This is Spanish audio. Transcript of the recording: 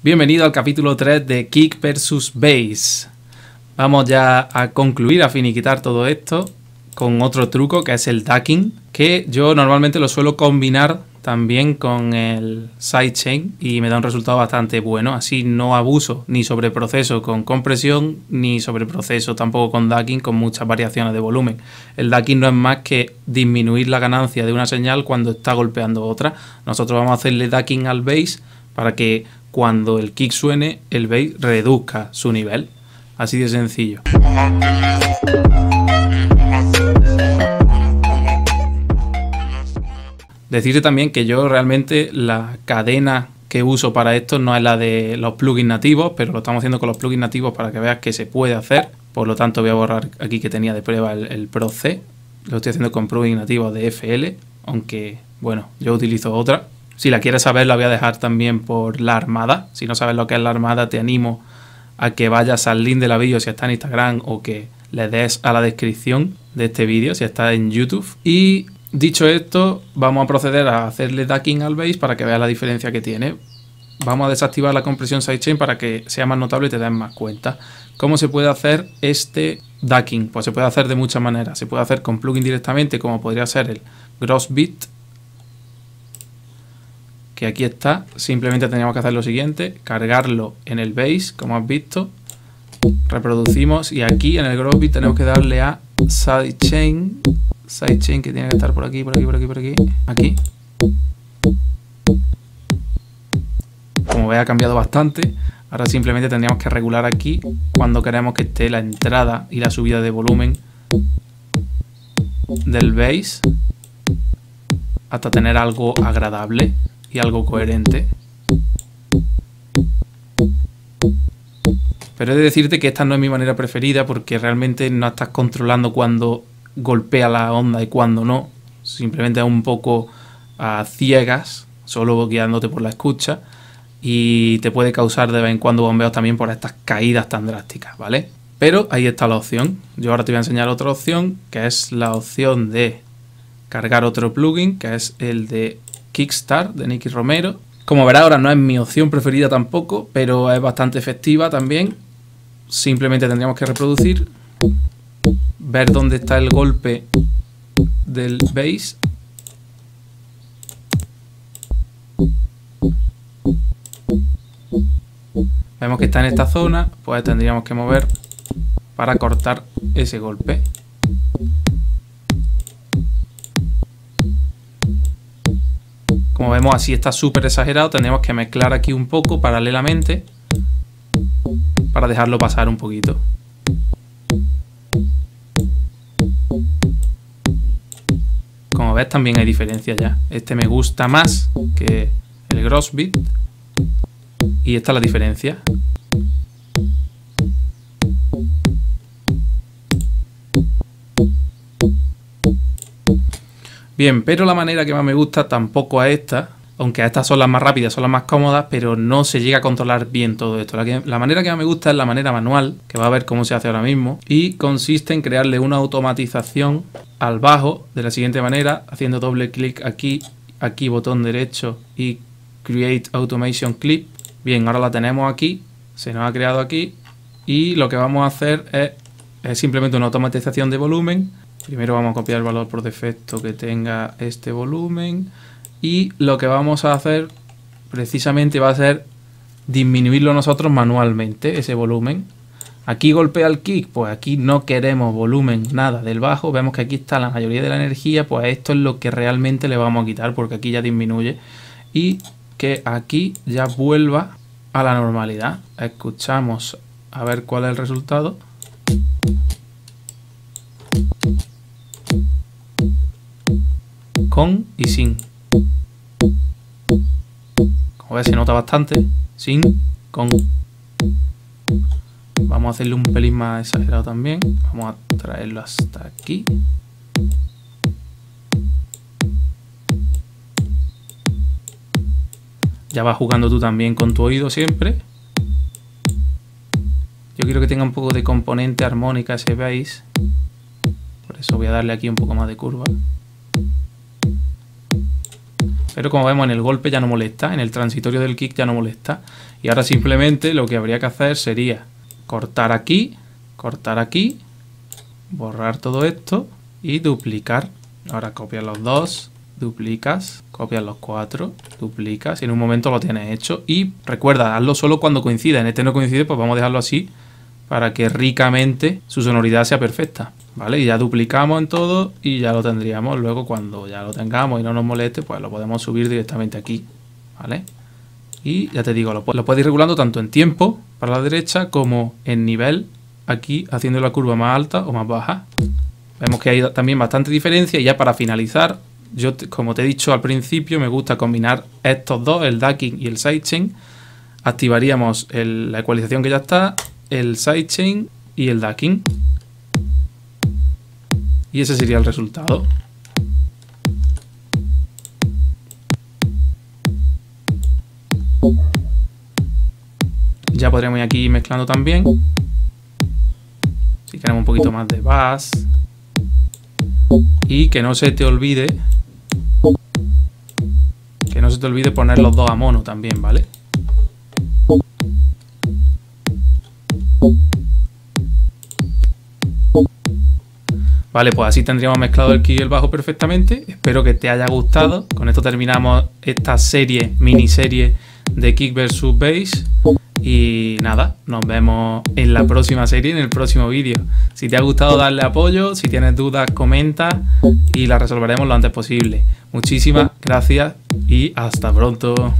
Bienvenido al capítulo 3 de Kick vs Base. Vamos ya a concluir, a finiquitar todo esto con otro truco que es el ducking, que yo normalmente lo suelo combinar también con el sidechain y me da un resultado bastante bueno. Así no abuso ni sobre proceso con compresión ni sobre proceso tampoco con ducking con muchas variaciones de volumen. El ducking no es más que disminuir la ganancia de una señal cuando está golpeando otra. Nosotros vamos a hacerle ducking al base para que cuando el kick suene, el bass reduzca su nivel. Así de sencillo. Decirte también que yo realmente la cadena que uso para esto no es la de los plugins nativos, pero lo estamos haciendo con los plugins nativos para que veas que se puede hacer. Por lo tanto, voy a borrar aquí que tenía de prueba el, Pro C. Lo estoy haciendo con plugins nativos de FL, aunque bueno, yo utilizo otra. Si la quieres saber, la voy a dejar también por la Armada. Si no sabes lo que es la Armada, te animo a que vayas al link de la vídeo si está en Instagram o que le des a la descripción de este vídeo si está en YouTube. Y dicho esto, vamos a proceder a hacerle ducking al base para que veas la diferencia que tiene. Vamos a desactivar la compresión sidechain para que sea más notable y te den más cuenta. ¿Cómo se puede hacer este ducking? Pues se puede hacer de muchas maneras. Se puede hacer con plugin directamente, como podría ser el Gross Beat que aquí está. Simplemente teníamos que hacer lo siguiente, cargarlo en el base, como has visto. Reproducimos y aquí en el Groovy tenemos que darle a sidechain. Sidechain que tiene que estar por aquí, por aquí, por aquí, por aquí. Aquí. Como veis ha cambiado bastante. Ahora simplemente tendríamos que regular aquí cuando queremos que esté la entrada y la subida de volumen del base hasta tener algo agradable y algo coherente. Pero he de decirte que esta no es mi manera preferida porque realmente no estás controlando cuando golpea la onda y cuando no. Simplemente es un poco a ciegas, solo guiándote por la escucha. Y te puede causar de vez en cuando bombeos también por estas caídas tan drásticas, ¿vale? Pero ahí está la opción. Yo ahora te voy a enseñar otra opción, que es la opción de cargar otro plugin, que es el de Kickstart de Nicky Romero. Como verás ahora no es mi opción preferida tampoco, pero es bastante efectiva también. Simplemente tendríamos que reproducir, ver dónde está el golpe del bass. Vemos que está en esta zona, pues tendríamos que mover para cortar ese golpe. Como vemos así está súper exagerado, tendríamos que mezclar aquí un poco paralelamente para dejarlo pasar un poquito. Como ves también hay diferencia ya. Este me gusta más que el Gross Beat y esta es la diferencia. Bien, pero la manera que más me gusta tampoco a esta, aunque estas son las más rápidas, son las más cómodas, pero no se llega a controlar bien todo esto. La, manera que más me gusta es la manera manual, que va a ver cómo se hace ahora mismo, y consiste en crearle una automatización al bajo de la siguiente manera, haciendo doble clic aquí, aquí botón derecho y Create Automation Clip. Bien, ahora la tenemos aquí, se nos ha creado aquí, y lo que vamos a hacer es simplemente una automatización de volumen Primero vamos a copiar el valor por defecto que tenga este volumen. Y lo que vamos a hacer precisamente va a ser disminuirlo nosotros manualmente, ese volumen. Aquí golpea el kick, pues aquí no queremos volumen, nada del bajo. Vemos que aquí está la mayoría de la energía, pues esto es lo que realmente le vamos a quitar, porque aquí ya disminuye. Y que aquí ya vuelva a la normalidad. Escuchamos a ver cuál es el resultado. Con y sin. Como ves se nota bastante, sin, con. Vamos a hacerle un pelín más exagerado también. Vamos a traerlo hasta aquí. Ya vas jugando tú también con tu oído siempre. Yo quiero que tenga un poco de componente armónica ese bass. Por eso voy a darle aquí un poco más de curva. Pero como vemos en el golpe ya no molesta, en el transitorio del kick ya no molesta. Y ahora simplemente lo que habría que hacer sería cortar aquí, cortar aquí, borrar todo esto y duplicar. Ahora copias los dos, duplicas, copias los cuatro, duplicas y en un momento lo tienes hecho. Y recuerda, hazlo solo cuando coincida. En este no coincide, pues vamos a dejarlo así para que ricamente su sonoridad sea perfecta. ¿Vale? Y ya duplicamos en todo y ya lo tendríamos. Luego cuando ya lo tengamos y no nos moleste, pues lo podemos subir directamente aquí. ¿Vale? Y ya te digo, lo, lo puedes ir regulando tanto en tiempo para la derecha como en nivel aquí haciendo la curva más alta o más baja. Vemos que hay también bastante diferencia y ya para finalizar, yo como te he dicho al principio, me gusta combinar estos dos, el ducking y el sidechain. Activaríamos la ecualización que ya está, el sidechain y el ducking. Y ese sería el resultado. Ya podríamos ir aquí mezclando también. Si queremos un poquito más de bass. Y que no se te olvide que no se te olvide poner los dos a mono también, ¿vale? Vale, pues así tendríamos mezclado el kick y el bajo perfectamente. Espero que te haya gustado. Con esto terminamos esta serie, miniserie de kick versus bass. Y nada, nos vemos en la próxima serie, en el próximo vídeo. Si te ha gustado, darle apoyo. Si tienes dudas, comenta y las resolveremos lo antes posible. Muchísimas gracias y hasta pronto.